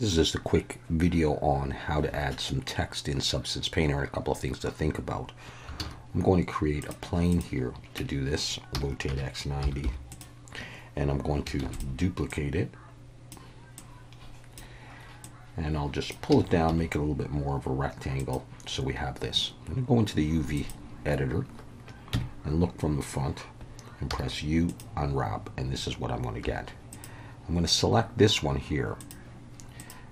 This is just a quick video on how to add some text in Substance Painter and a couple of things to think about. I'm going to create a plane here to do this, rotate X90, and I'm going to duplicate it. And I'll just pull it down, make it a little bit more of a rectangle so we have this. I'm going to go into the UV editor and look from the front and press U, unwrap, and this is what I'm going to get. I'm going to select this one here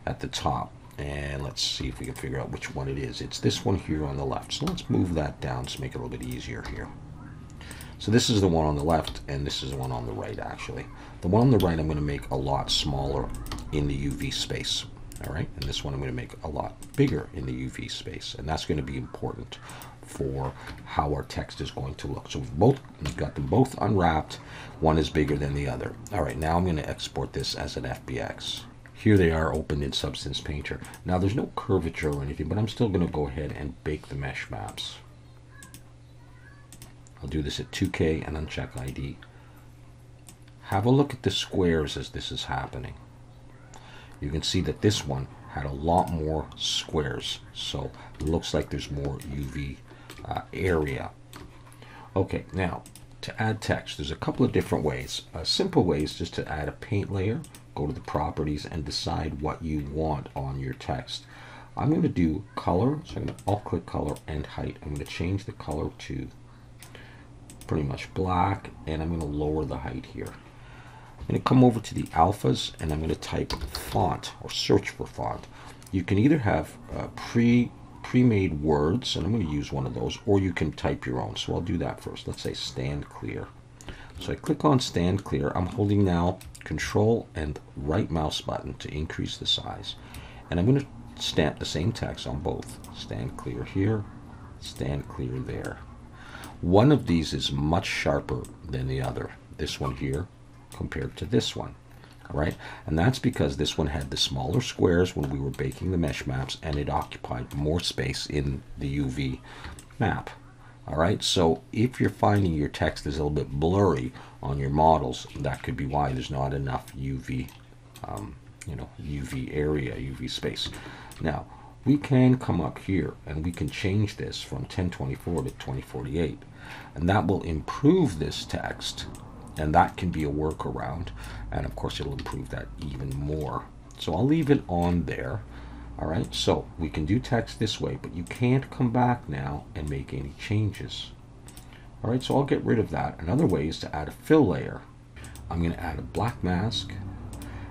at the top and let's see if we can figure out which one it is. It's this one here on the left. So let's move that down to make it a little bit easier here. So this is the one on the left and this is the one on the right actually. The one on the right I'm going to make a lot smaller in the UV space. All right, and this one I'm going to make a lot bigger in the UV space, and that's going to be important for how our text is going to look. So we've both we've got them both unwrapped. One is bigger than the other. All right, now I'm going to export this as an FBX. Here they are opened in Substance Painter. Now there's no curvature or anything, but I'm still going to go ahead and bake the mesh maps. I'll do this at 2K and uncheck ID. Have a look at the squares as this is happening. You can see that this one had a lot more squares, so it looks like there's more UV uh, area. Okay, now to add text, there's a couple of different ways. A simple way is just to add a paint layer go to the properties and decide what you want on your text. I'm going to do color, so I'm going to alt click color and height. I'm going to change the color to pretty much black and I'm going to lower the height here. I'm going to come over to the alphas and I'm going to type font or search for font. You can either have uh, pre pre-made words and I'm going to use one of those or you can type your own. So I'll do that first. Let's say stand clear. So I click on stand clear. I'm holding now control and right mouse button to increase the size. And I'm going to stamp the same text on both. Stand clear here, stand clear there. One of these is much sharper than the other. This one here compared to this one. All right, and that's because this one had the smaller squares when we were baking the mesh maps and it occupied more space in the UV map. All right, so if you're finding your text is a little bit blurry on your models, that could be why there's not enough UV, um, you know, UV area, UV space. Now, we can come up here and we can change this from 1024 to 2048, and that will improve this text, and that can be a workaround, and of course it'll improve that even more. So I'll leave it on there. All right, so we can do text this way, but you can't come back now and make any changes. All right, so I'll get rid of that. Another way is to add a fill layer. I'm going to add a black mask,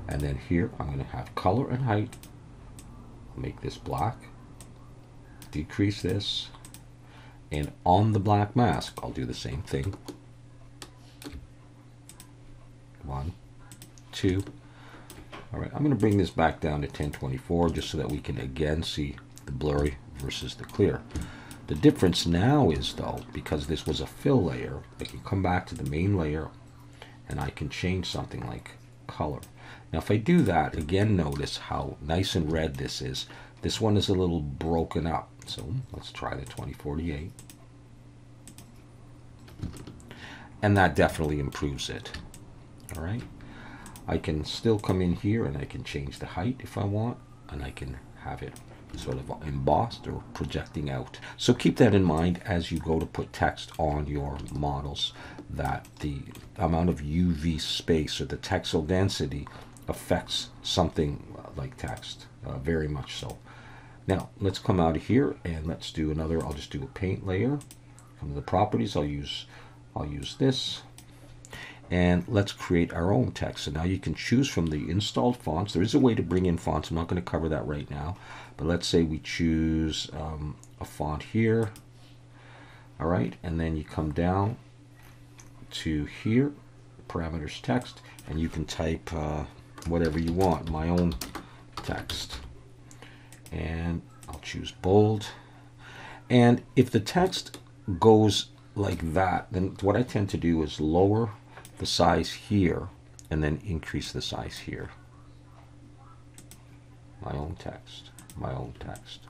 and then here I'm going to have color and height. I'll make this black, decrease this, and on the black mask, I'll do the same thing. One, two, all right, I'm going to bring this back down to 1024 just so that we can again see the blurry versus the clear. The difference now is though, because this was a fill layer, I can come back to the main layer and I can change something like color. Now if I do that, again notice how nice and red this is. This one is a little broken up. So let's try the 2048. And that definitely improves it. All right. I can still come in here and I can change the height if I want and I can have it sort of embossed or projecting out. So keep that in mind as you go to put text on your models that the amount of UV space or the texel density affects something like text, uh, very much so. Now let's come out of here and let's do another, I'll just do a paint layer. Come to the properties, I'll use, I'll use this and let's create our own text. So now you can choose from the installed fonts. There is a way to bring in fonts. I'm not going to cover that right now. But let's say we choose um, a font here. All right, and then you come down to here, parameters text, and you can type uh, whatever you want, my own text. And I'll choose bold. And if the text goes like that, then what I tend to do is lower the size here and then increase the size here. My own text, my own text.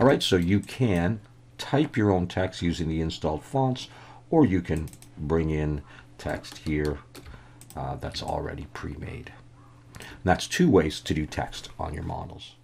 All right, so you can type your own text using the installed fonts, or you can bring in text here uh, that's already pre-made. That's two ways to do text on your models.